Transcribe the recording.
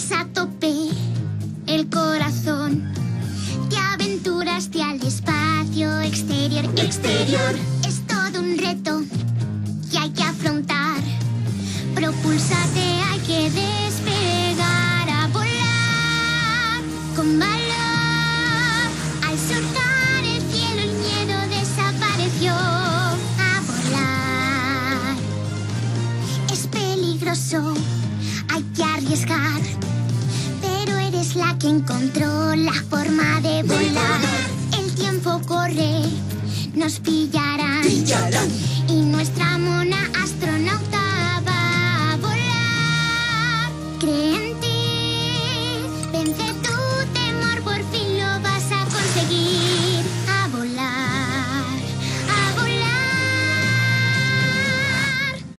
tienes a tope el corazón. Te aventuraste al espacio exterior. Exterior es todo un reto que hay que afrontar. Propulsate, hay que despegar a volar con valor. Al soltar el cielo, el miedo desapareció. A volar es peligroso, hay que arriesgar. Que encontró la forma de volar. El tiempo corre, nos pillarán. Pillarán. Y nuestra astronauta